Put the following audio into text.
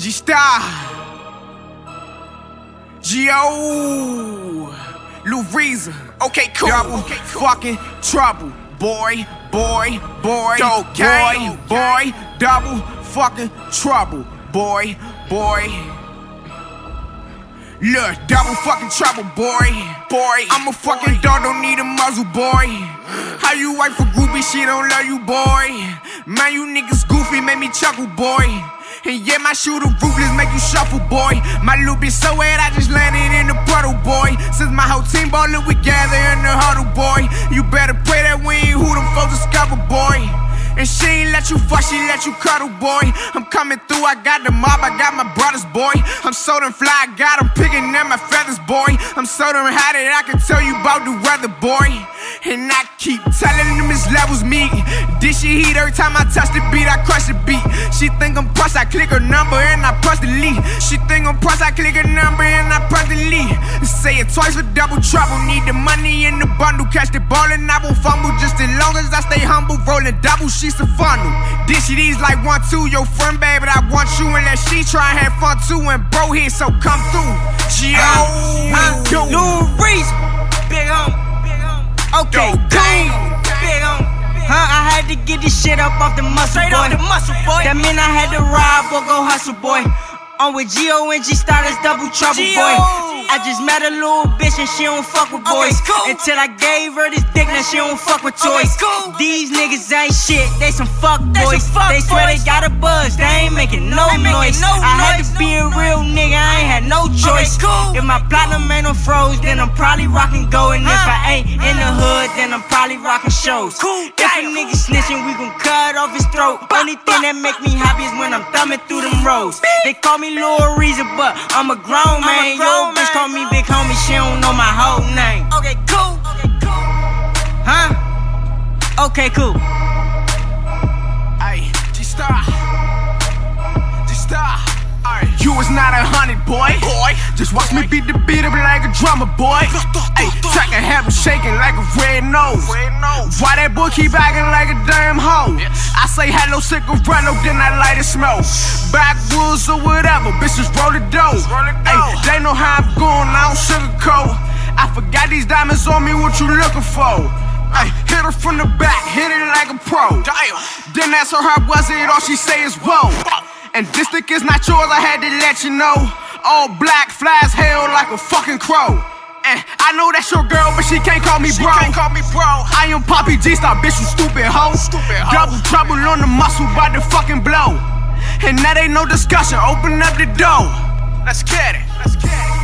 G Star. GIO. Lil Riza. Okay, cool. Double okay, cool. fucking trouble. Boy, boy, boy, Dope boy, boy, double fucking trouble. Boy, boy. Look, double fucking trouble, boy. Boy, I'm a fucking dog, don't need a muzzle, boy. How you wife for groupie, she don't love you, boy. Man, you niggas goofy, make me chuckle, boy. And yeah, my shooter ruthless make you shuffle, boy. My loop is so wet, I just landed in the puddle, boy. Since my whole team ballin', we gather in the huddle, boy. You better pray that we ain't who them folks discover, boy. And she ain't let you fuck, she let you cuddle, boy. I'm coming through, I got the mob, I got my brothers, boy. I'm so damn fly, I got them picking at my feathers, boy. I'm so damn hot that I can tell you about the weather, boy. And I keep telling them it's levels me. This shit heat every time I touch the beat, I crush the beat. She think I'm plus, I click her number and I press delete. She think I'm plus, I click her number and I press delete. Say it twice for double trouble. Need the money in the bundle, catch the ball and I won't fumble. Just as long as I stay humble, rolling double, she's a funnel. This shit is like one, two, your friend, baby. I want you and let she try have fun too. And bro here, so come through. Yo, uh, uh, Lil Riza, big home. Okay, cool. Huh? I had to get this shit up off the muscle, Straight boy. Off the muscle, boy. That mean I had to rob or go hustle, boy. On with GIO and G Starters, double trouble, boy. I just met a little bitch and she don't fuck with boys. Okay, cool. Until I gave her this dick, now she don't fuck with toys. Okay, cool. These niggas ain't shit, they some fuck boys. Some fuck they swear boys. they got a buzz, they ain't making no ain't noise. Making no I noise. had to be a real nigga, I ain't had no choice. Okay, cool. If my platinum ain't no froze, then I'm probably rocking gold. And if I ain't in the hood, then I'm probably rocking shows. Cool. If a nigga snitching, we gon' cut off his throat. Only thing that make me happy is when I'm thumbing through them roads. They call me Lil Riza, but I'm a grown man. Yo, bitch call me big homie, she don't know my whole name. Okay, cool. Okay, cool. Huh? Okay, cool. Hey, Gstar. Gstar. You was not a hundred, boy. boy. Just watch me beat the beat up like a drummer, boy. Hey, track and have him shaking like a red nose. Why that boy keep acting like a damn hoe? I say hello, cigarette, then I light a smoke. Backwoods or whatever, bitches roll the dough. Hey, they know how I'm going, I don't sugarcoat. I forgot these diamonds on me, what you looking for? Ay, hit her from the back, hit it like a pro. Damn. Then ask her how was it, all she say is whoa. And this stick is not yours, I had to let you know. All black flies hell like a fucking crow. I know that's your girl, but she can't call me bro. She can't call me bro. I am Poppy Gstar, bitch, you stupid hoe. Stupid hoe. Double trouble on the muscle, by the fucking blow. And that ain't no discussion, open up the door. Let's get it. Let's get it.